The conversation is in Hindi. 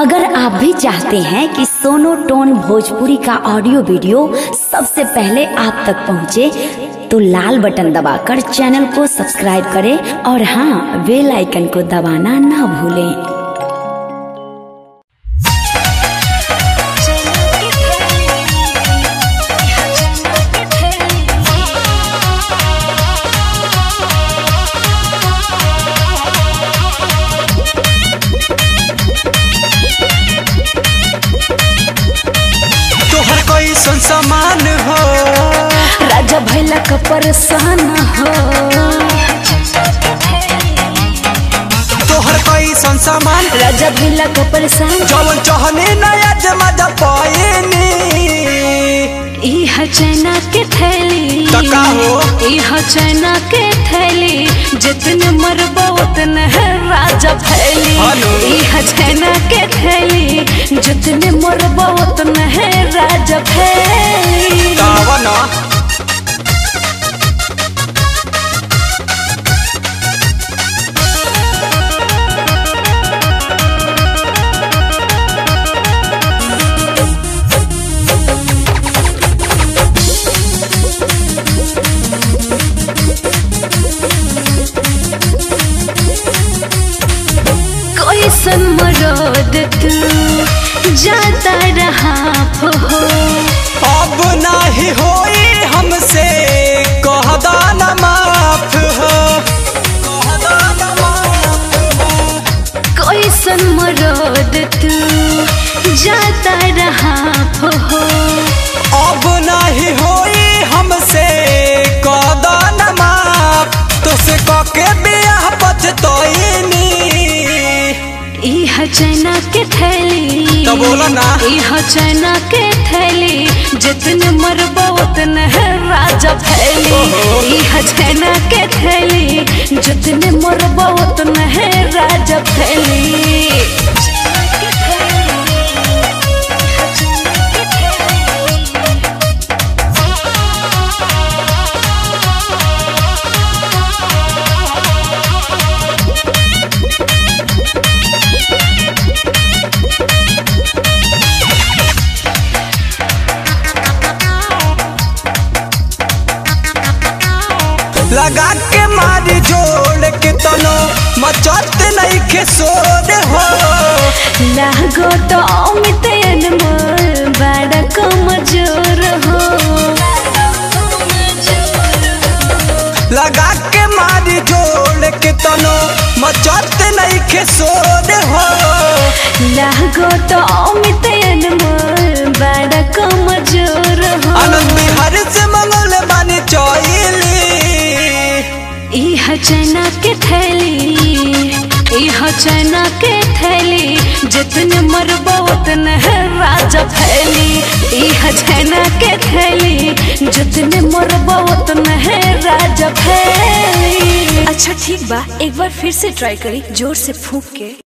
अगर आप भी चाहते हैं कि सोनो टोन भोजपुरी का ऑडियो वीडियो सबसे पहले आप तक पहुँचे, तो लाल बटन दबाकर चैनल को सब्सक्राइब करें और हाँ बेल आइकन को दबाना ना भूलें। कैसन सामान हो। राजा भैला का परेशान हो। तोहर कैसन सामान? राजा भैला का परेशान जवन चहने नया जमा पाएनी इह चैना के थैली। त का हो? इह चैना के थैली। जितने मरबो उतने है राजा फैली। इह चैना के थैली। जितने मरबो उतने है राजा फैली मरोद तू जाता रहा हो। अब नाही होई हमसे कहदा न माफ़ हो। कहदा न माफ़ हो। कोई सन मरोद तू जाता रहा हो। चैना के थैली। तो बोलो ना। यह चैना के थैली। जितने मरबो उतने है राजा फैली। यह चैना के थैली। जितने मरबो उतने है राजा फैली। लगा के मारी जोड़ के तनो मचत नहीं के सोर हो। लागो तो अमित अनमोल बड़ा कमज़ोर हो। लगा के मारी जोड़ के तनो मचत नहीं के सोर हो। लागो तो अमित अनमोल बड़ा चना के थैली चना के थैली, जितने मरबो उतने राजा फैली। इह चना के थैली, जितने मरबो उतने राजा फैली। अच्छा ठीक बा, एक बार फिर से ट्राई करी, ज़ोर से फूक के।